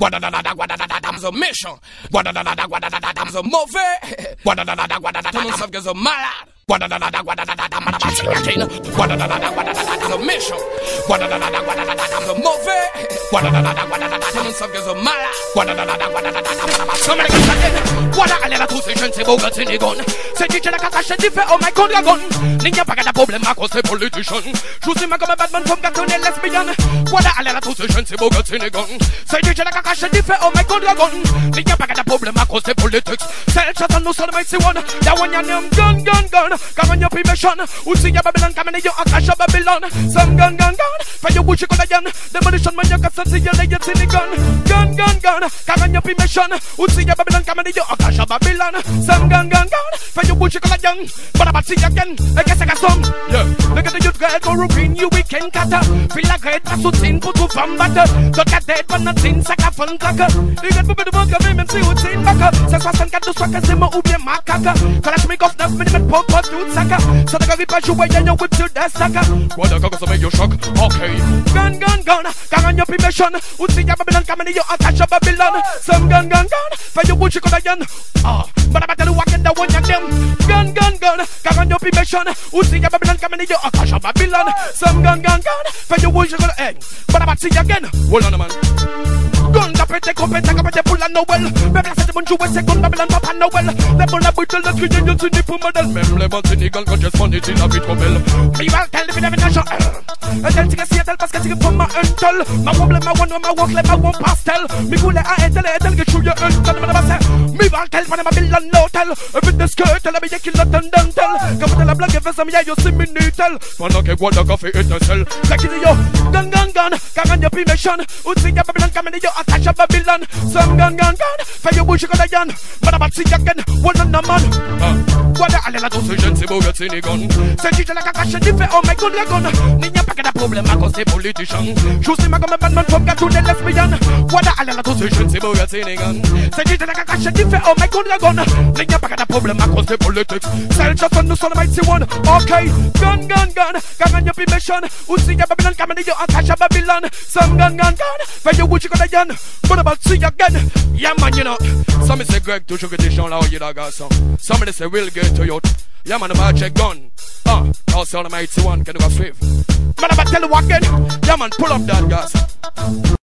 Guadadada, guadadada, dam zo méchant. Guadadada, guadadada, dam zo mauvais. Guadadada, guadadada, dam zo que zo malade. C'est dit que la cacache dit fait oh my god a que la cacache dit fait oh my god a des politics. Mighty one. That one name gun gun gun. Come on your permission. Who see your Babylon coming in your Akasha Babylon. Some gun gun gun. Wish you again. Demolition man you can see your lay in the gun. Gun gun gun. Come on your permission. See your Babylon coming in your Akasha Babylon. Some gun gun gun. For you could again. But about see again. I guess I got some. Yeah. Look at the youth girl go routine. You weekend cutter. Feel like great pass out in put to from batter. Don't get dead but nothing. Saka fun cracker. You get bubble the book of him and see what's in backer. C'est 64 soit quasiment ou bien macaque. Quand la chemise of 9 mm pop pop tout saka. Ça te garde pas jouer y'a whip to the. Quoi de coco ça make you shock. Okay. Gun gun gun. Gun on your permission. Ou si y'a Babylon coming you attach a Babylon. Some gun gun gun. For your bullshit could again. Ah. But I'm tell you walking the one them. Gun gun gun. On your permission. Ou si y'a Babylon coming you attach a Babylon. Some gun gun gun. For your bullshit could again. But I'm see again. Hold on man. Gun da pete compete capete pour la Noël Même la fête de mon jouet c'est comme Babylon Papa Noël Les bons la bouteille de crier yo tini pour modèle Même les bons Sénégal quand j'ai spawné tu la vie trop belle Rival tel depuis la ménage Un tel tigre si tel parce que tigre pour ma un tel Ma wobble ma one ma walk ma one pastel. Mi goule a etel etel que chouille un tel Ma basse Mi val tel pas ma Babylon l'hôtel Un bit de skirt la bille qui l'automne dentel de la blague ça mi yo six minutes Pendant que de café étincelle qui dit yo Gun gun gun Gun on your permission Ou si y'a Babylon comme yo attach a Babylon Some gun gun gun Fait yo bouche comme la yann Madame si again ah. One on a man Guarda alle la douce je ne sais pas où c'est C'est qui la cacache dit fait oh my god la gun N'y a pas que de problème à cause des politiciens Je ma comme un Batman from gâteau des lesbiennes Guarda alle la douce je ne sais pas où c'est C'est qui la cacache dit fait oh my god la gun N'y a pas que de problème à cause des politics. Celle just nous sommes mighty one. Okay Gun gun gun. Gun on your permission. Ou si y'a Babylon coming you attach a Babylon. Some gun gun gun. Yo bouche comme la yann But about see again Yeah man you know. Some say Greg toujours que des gens là où il a garçon Some say Will get to you. Yeah man man check gun. Ah Also the mighty one can you go swift? Man I'm tell you again. Yeah man pull up that gas